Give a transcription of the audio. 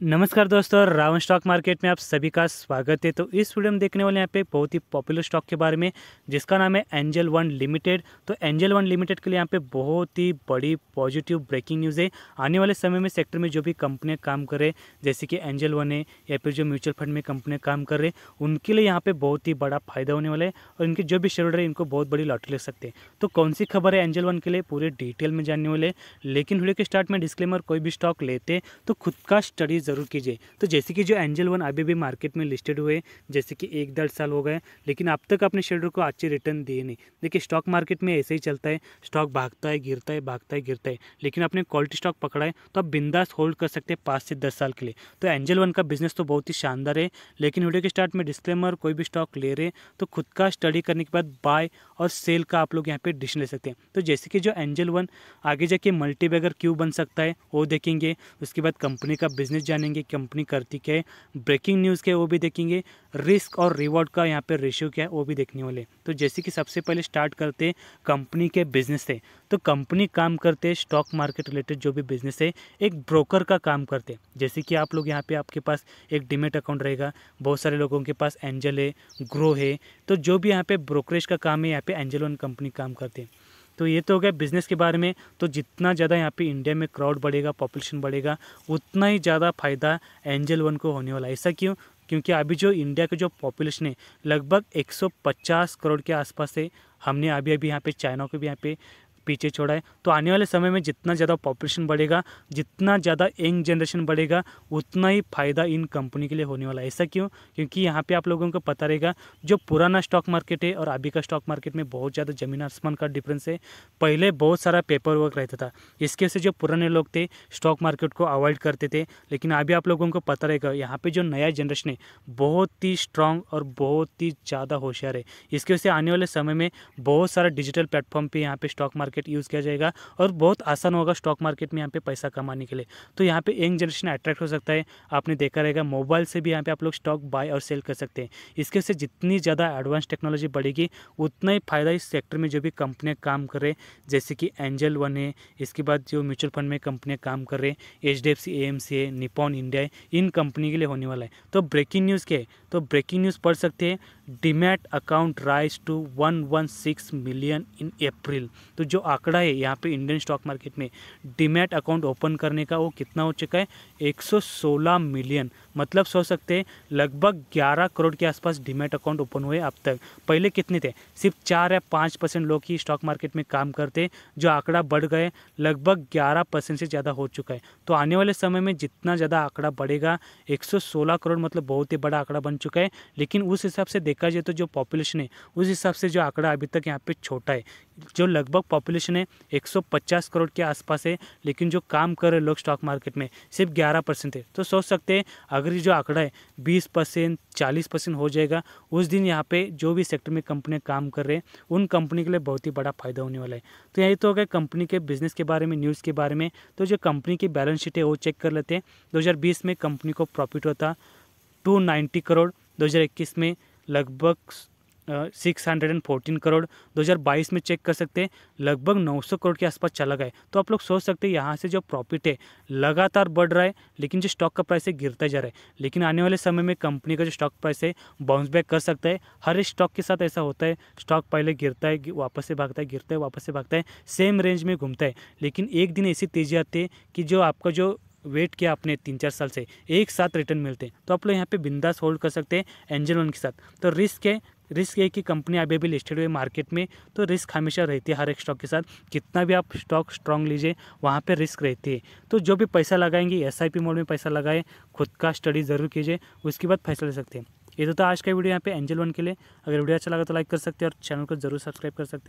नमस्कार दोस्तों, Ravan stock market में आप सभी का स्वागत है। तो इस वीडियो में देखने वाले यहाँ पे बहुत ही पॉपुलर स्टॉक के बारे में, जिसका नाम है एंजल वन लिमिटेड तो एंजल वन लिमिटेड के लिए यहाँ पे बहुत ही बड़ी पॉजिटिव ब्रेकिंग न्यूज़ है। आने वाले समय में सेक्टर में जो भी कंपनियाँ काम कर रहे जैसे कि एंजल वन है, या फिर जो म्यूचुअल फंड में कंपनियाँ काम कर रहे उनके लिए यहाँ पर बहुत ही बड़ा फ़ायदा होने वाला है और इनके जो भी शेयर है, इनको बहुत बड़ी लॉटरी ले सकते हैं। तो कौन सी खबर है एंजल वन के लिए, पूरे डिटेल में जानने वाले लेकिन वीडियो के स्टार्ट में डिस्क्लेमर कोई भी स्टॉक लेते तो खुद का स्टडी ज़रूर कीजिए। तो जैसे कि जो एंजल वन अभी भी मार्केट में लिस्टेड हुए, जैसे कि एक डेढ़ साल हो गए, लेकिन अब तक अपने शेयर को अच्छे रिटर्न दिए नहीं। देखिए स्टॉक मार्केट में ऐसे ही चलता है स्टॉक भागता है, गिरता है, भागता है, गिरता है, लेकिन अपने क्वालिटी स्टॉक पकड़ा है तो आप बिंदास होल्ड कर सकते हैं पाँच से दस साल के लिए। तो एंजल वन का बिज़नेस तो बहुत ही शानदार है, लेकिन वीडियो के स्टार्ट में डिस्क्लेमर कोई भी स्टॉक ले रहे तो खुद का स्टडी करने के बाद बाय और सेल का आप लोग यहाँ पे डिसीज़न ले सकते हैं। तो जैसे कि जो एंजल वन आगे जाके मल्टी बैगर क्यों बन सकता है, वो देखेंगे, उसके बाद कंपनी का बिज़नेस जानेंगे कंपनी करती क्या है? ब्रेकिंग न्यूज़ क्या है, वो भी देखेंगे। रिस्क और रिवॉर्ड का यहाँ पे रेशियो क्या है, वो भी देखने वाले तो जैसे कि सबसे पहले स्टार्ट करते कंपनी के बिज़नेस से। तो कंपनी काम करते स्टॉक मार्केट रिलेटेड जो भी बिज़नेस है, एक ब्रोकर का काम करते जैसे कि आप लोग यहाँ पे आपके पास एक डिमेट अकाउंट रहेगा, बहुत सारे लोगों के पास एंजल है, ग्रो है तो जो भी यहाँ पे ब्रोकरेज का काम है, यहाँ पे एंजल वन कंपनी काम करते हैं। तो ये तो हो गया बिज़नेस के बारे में। तो जितना ज़्यादा यहाँ पे इंडिया में क्राउड बढ़ेगा पॉपुलेशन बढ़ेगा, उतना ही ज़्यादा फ़ायदा एंजल वन को होने वाला है। ऐसा क्यों? क्योंकि अभी जो इंडिया का जो पॉपुलेशन है, लगभग 150 करोड़ के आसपास है। हमने अभी अभी यहाँ पे चाइना को भी यहाँ पे पीछे छोड़ा है। तो आने वाले समय में जितना ज़्यादा पॉपुलेशन बढ़ेगा, जितना ज़्यादा यंग जनरेशन बढ़ेगा, उतना ही फ़ायदा इन कंपनी के लिए होने वाला है। ऐसा क्यों? क्योंकि यहाँ पे आप लोगों को पता रहेगा, जो पुराना स्टॉक मार्केट है और अभी का स्टॉक मार्केट में बहुत ज़्यादा ज़मीन आसमान का डिफरेंस है। पहले बहुत सारा पेपर वर्क रहता था। इसके से जो पुराने लोग थे स्टॉक मार्केट को अवॉइड करते थे। लेकिन अभी आप लोगों को पता रहेगा, यहाँ पर जो नया जनरेशन है, बहुत ही स्ट्रांग और बहुत ही ज़्यादा होशियार है। इसके वजह से आने वाले समय में बहुत सारा डिजिटल प्लेटफॉर्म पर यहाँ पर स्टॉक मार्केट मार्केट यूज़ किया जाएगा और बहुत आसान होगा स्टॉक मार्केट में यहाँ पे पैसा कमाने के लिए। तो यहाँ पे यंग जनरेशन अट्रैक्ट हो सकता है। आपने देखा रहेगा मोबाइल से भी यहाँ पे आप लोग स्टॉक बाय और सेल कर सकते हैं। इसके से जितनी ज़्यादा एडवांस टेक्नोलॉजी बढ़ेगी, उतना ही फ़ायदा इस सेक्टर में जो भी कंपनियाँ काम कर रहे जैसे कि एंजल वन है, इसके बाद जो म्यूचुअल फंड में कंपनियाँ काम कर रहे हैं H D F C A M C है निपॉन इंडिया है, इन कंपनी के लिए होने वाला है। तो ब्रेकिंग न्यूज़ क्या है? तो ब्रेकिंग न्यूज़ पढ़ सकते हैं। Demat account rise to one one six million in April. तो जो आंकड़ा है यहाँ पे इंडियन स्टॉक मार्केट में डीमैट अकाउंट ओपन करने का वो कितना हो चुका है? 116 मिलियन। मतलब सोच सकते हैं, लगभग 11 करोड़ के आसपास डीमैट अकाउंट ओपन हुए अब तक। पहले कितने थे? सिर्फ़ चार या पाँच परसेंट लोग ही स्टॉक मार्केट में काम करते, जो आंकड़ा बढ़ गए, लगभग ग्यारह परसेंट से ज़्यादा हो चुका है। तो आने वाले समय में जितना ज़्यादा आंकड़ा बढ़ेगा, एक सौ सोलह करोड़ मतलब बहुत ही बड़ा आंकड़ा बन चुका है। लेकिन उस हिसाब से देखा जाए तो जो पॉपुलेशन है, उस हिसाब से जो आंकड़ा अभी तक यहाँ पे छोटा है। जो लगभग पॉपुलेशन है 150 करोड़ के आसपास है, लेकिन जो काम कर रहे लोग स्टॉक मार्केट में, सिर्फ़ 11 परसेंट है। तो सोच सकते हैं, अगर ये जो आंकड़ा है 20 परसेंट, चालीस परसेंट हो जाएगा, उस दिन यहाँ पे जो भी सेक्टर में कंपनियाँ काम कर रहे हैं, उन कंपनी के लिए बहुत ही बड़ा फ़ायदा होने वाला है। तो यही तो हो कंपनी के बिज़नेस के बारे में न्यूज़ के बारे में। तो जो कंपनी की बैलेंस शीट है, वो चेक कर लेते हैं। दो हज़ार बीस में कंपनी को प्रॉफिट होता टू करोड़, दो हज़ार इक्कीस में लगभग six hundred and fourteen crore. 2022 में चेक कर सकते हैं, लगभग 900 करोड़ के आसपास चला गया तो आप लोग सोच सकते हैं, यहाँ से जो प्रॉफिट है, लगातार बढ़ रहा है, लेकिन जो स्टॉक का प्राइस है, गिरता जा रहा है। लेकिन आने वाले समय में कंपनी का जो स्टॉक प्राइस है बाउंस बैक कर सकता है। हर एक स्टॉक के साथ ऐसा होता है स्टॉक पहले गिरता है वापस से भागता है, गिरता है, वापस से भागता है सेम रेंज में घूमता है। लेकिन एक दिन ऐसी तेज़ी आती है कि जो आपका जो वेट किया आपने तीन चार साल से, एक साथ रिटर्न मिलते हैं। तो आप लोग यहाँ पे बिंदास होल्ड कर सकते हैं एंजल वन के साथ। तो रिस्क है रिस्क है कि कंपनी अभी अभी लिस्टेड हुई मार्केट में तो रिस्क हमेशा रहती है हर एक स्टॉक के साथ। कितना भी आप स्टॉक स्ट्रॉन्ग लीजिए, वहाँ पे रिस्क रहती है। तो जो भी पैसा लगाएँगे एस मोड में पैसा लगाए, खुद का स्टडी ज़रूर कीजिए, उसके बाद फैसला ले सकते हैं। ये तो आज का वीडियो यहाँ पे एंजल वन के लिए। अगर वीडियो अच्छा लगा तो लाइक कर सकते हैं और चैनल को ज़रूर सब्सक्राइब कर सकते हैं।